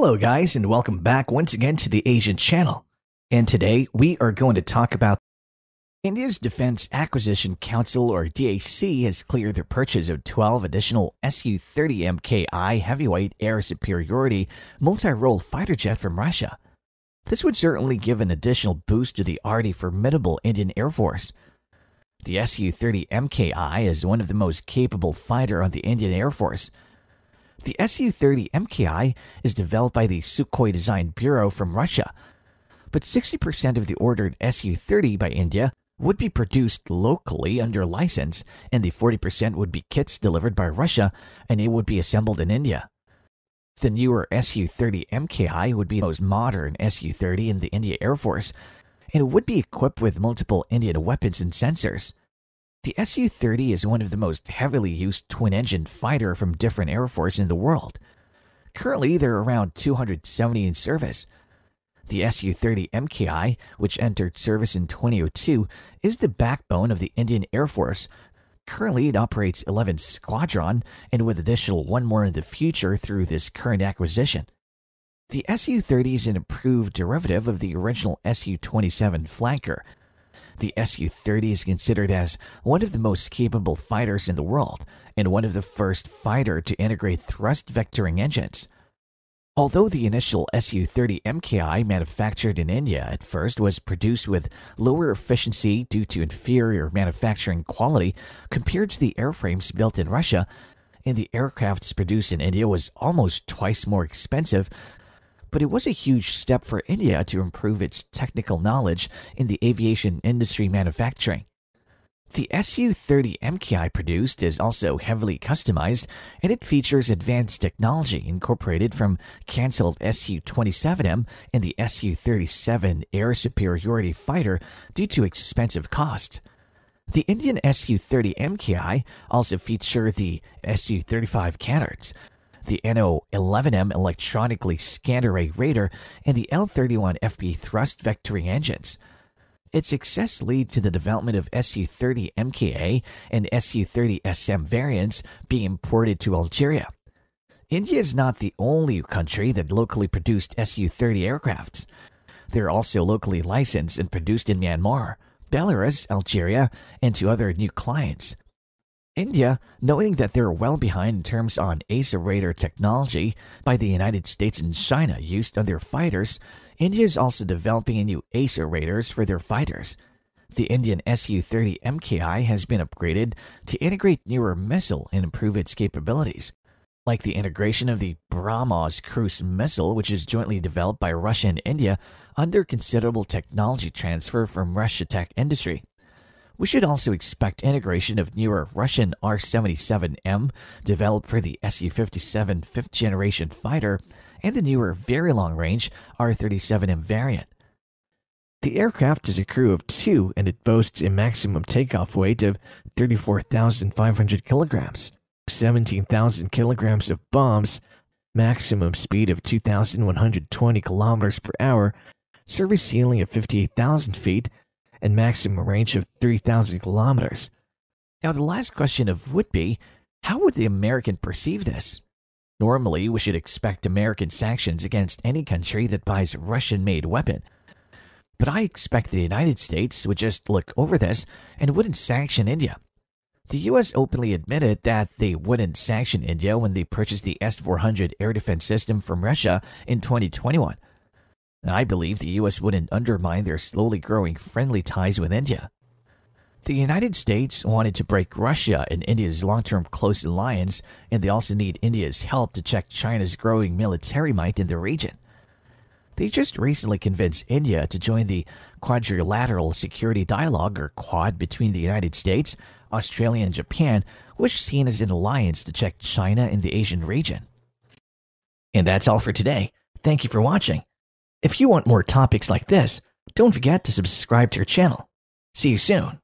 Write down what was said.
Hello, guys, and welcome back once again to the Asian channel. And today we are going to talk about India's Defense Acquisition Council, or DAC, has cleared the purchase of 12 additional Su 30 MKI heavyweight air superiority multi role fighter jet from Russia. This would certainly give an additional boost to the already formidable Indian Air Force. The Su 30 MKI is one of the most capable fighter on the Indian Air Force. The Su 30 MKI is developed by the Sukhoi Design Bureau from Russia, but 60% of the ordered Su 30 by India would be produced locally under license, and the 40% would be kits delivered by Russia and it would be assembled in India. The newer Su 30 MKI would be the most modern Su 30 in the India Air Force, and it would be equipped with multiple Indian weapons and sensors. The Su 30 is one of the most heavily used twin engine fighter from different air forces in the world. Currently, there are around 270 in service. The Su 30 MKI, which entered service in 2002, is the backbone of the Indian Air Force. Currently, it operates 11 Squadron, and with additional one more in the future through this current acquisition. The Su 30 is an improved derivative of the original Su 27 flanker, the Su 30 is considered as one of the most capable fighters in the world and one of the first fighter to integrate thrust vectoring engines. Although the initial Su 30 MKI manufactured in India at first was produced with lower efficiency due to inferior manufacturing quality compared to the airframes built in Russia, and the aircrafts produced in India was almost twice more expensive but it was a huge step for India to improve its technical knowledge in the aviation industry manufacturing. The Su-30 MKI produced is also heavily customized, and it features advanced technology incorporated from cancelled Su-27M and the Su-37 air superiority fighter due to expensive costs. The Indian Su-30 MKI also feature the Su-35 canards, the NO11M electronically scanned array radar, and the L31FB thrust vectoring engines. Its success led to the development of Su-30 MKA and Su-30 SM variants being imported to Algeria. India is not the only country that locally produced Su-30 aircrafts. They're also locally licensed and produced in Myanmar, Belarus, Algeria, and to other new clients. India, knowing that they're well behind in terms on AESA radar technology by the United States and China used on their fighters, India is also developing a new AESA radars for their fighters. The Indian Su-30 MKI has been upgraded to integrate newer missile and improve its capabilities, like the integration of the BrahMos cruise missile, which is jointly developed by Russia and India under considerable technology transfer from Russia Tech Industry. We should also expect integration of newer Russian R-77M developed for the Su-57 fifth generation fighter and the newer very long-range R-37M variant. The aircraft is a crew of two and it boasts a maximum takeoff weight of 34,500 kilograms, 17,000 kilograms of bombs, maximum speed of 2,120 kilometers per hour, service ceiling of 58,000 feet, and maximum range of 3,000 kilometers. Now, the last question of would be how would the American perceive this? Normally, we should expect American sanctions against any country that buys Russian made weapon. But I expect the United States would just look over this and wouldn't sanction India. The US openly admitted that they wouldn't sanction India when they purchased the S 400 air defense system from Russia in 2021. I believe the US wouldn't undermine their slowly growing friendly ties with India. The United States wanted to break Russia and India's long term close alliance, and they also need India's help to check China's growing military might in the region. They just recently convinced India to join the Quadrilateral Security Dialogue, or Quad, between the United States, Australia, and Japan, which is seen as an alliance to check China in the Asian region. And that's all for today. Thank you for watching. If you want more topics like this, don't forget to subscribe to our channel. See you soon.